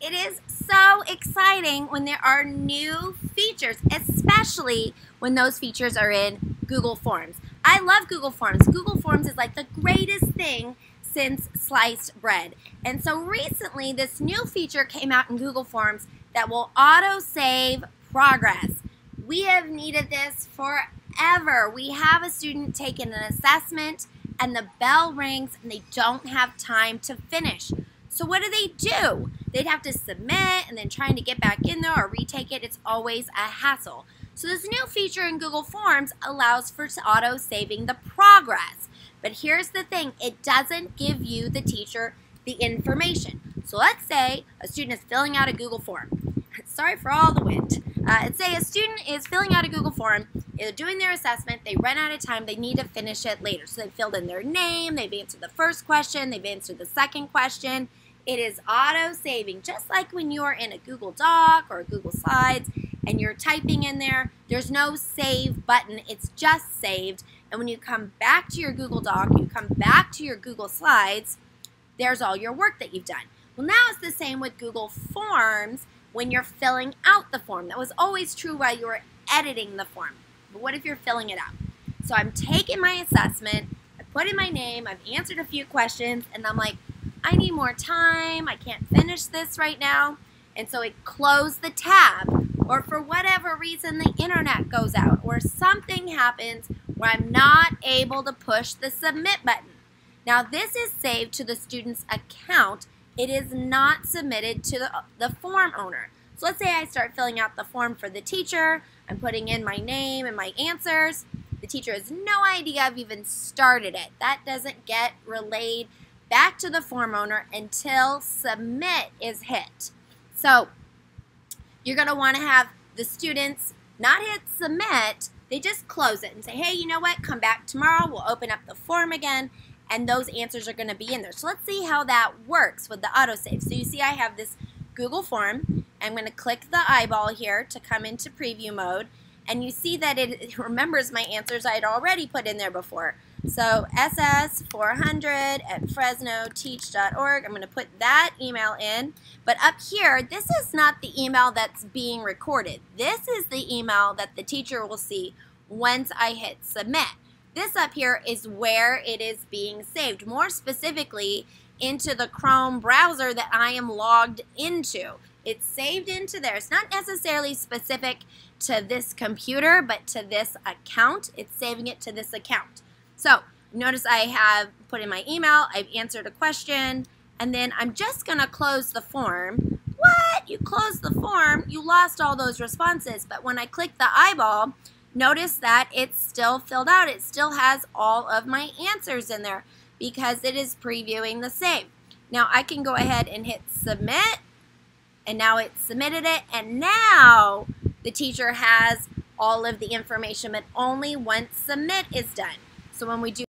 It is so exciting when there are new features, especially when those features are in Google Forms. I love Google Forms. Google Forms is like the greatest thing since sliced bread. And so recently, this new feature came out in Google Forms that will auto-save progress. We have needed this forever. We have a student taking an assessment and the bell rings and they don't have time to finish. So what do they do? They'd have to submit and then trying to get back in there or retake it. It's always a hassle. So this new feature in Google Forms allows for auto saving the progress. But here's the thing, it doesn't give you, the teacher, the information. So let's say a student is filling out a Google form. Sorry for all the wind. Uh, let's say a student is filling out a Google form, they're doing their assessment, they run out of time, they need to finish it later. So they filled in their name, they've answered the first question, they've answered the second question, it is auto-saving, just like when you're in a Google Doc or Google Slides and you're typing in there, there's no save button, it's just saved. And when you come back to your Google Doc, you come back to your Google Slides, there's all your work that you've done. Well, now it's the same with Google Forms when you're filling out the form. That was always true while you were editing the form. But what if you're filling it out? So I'm taking my assessment, I put in my name, I've answered a few questions, and I'm like, I need more time, I can't finish this right now. And so it closed the tab, or for whatever reason the internet goes out, or something happens where I'm not able to push the submit button. Now this is saved to the student's account. It is not submitted to the, the form owner. So let's say I start filling out the form for the teacher. I'm putting in my name and my answers. The teacher has no idea I've even started it. That doesn't get relayed back to the form owner until submit is hit. So you're going to want to have the students not hit submit, they just close it and say, hey, you know what, come back tomorrow, we'll open up the form again, and those answers are going to be in there. So let's see how that works with the autosave. So you see I have this Google form. I'm going to click the eyeball here to come into preview mode, and you see that it remembers my answers I had already put in there before. So ss400 at fresnoteach.org. I'm going to put that email in. But up here, this is not the email that's being recorded. This is the email that the teacher will see once I hit submit. This up here is where it is being saved. More specifically, into the Chrome browser that I am logged into. It's saved into there. It's not necessarily specific to this computer, but to this account. It's saving it to this account. So notice I have put in my email, I've answered a question, and then I'm just to close the form. What? You closed the form, you lost all those responses, but when I click the eyeball, notice that it's still filled out. It still has all of my answers in there because it is previewing the same. Now I can go ahead and hit submit, and now it's submitted it, and now the teacher has all of the information, but only once submit is done. So when we do